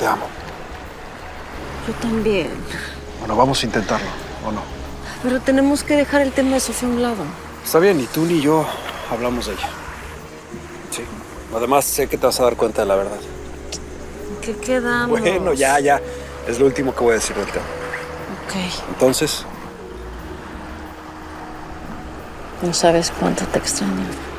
te amo. Yo también. Bueno, vamos a intentarlo, ¿o no? Pero tenemos que dejar el tema de Sofía a un lado. Está bien, ni tú ni yo hablamos de ella. Sí. Además, sé que te vas a dar cuenta de la verdad. ¿Qué quedamos? Bueno, ya, ya. Es lo último que voy a decir del tema. Ok. Entonces, No sabes cuánto te extraño.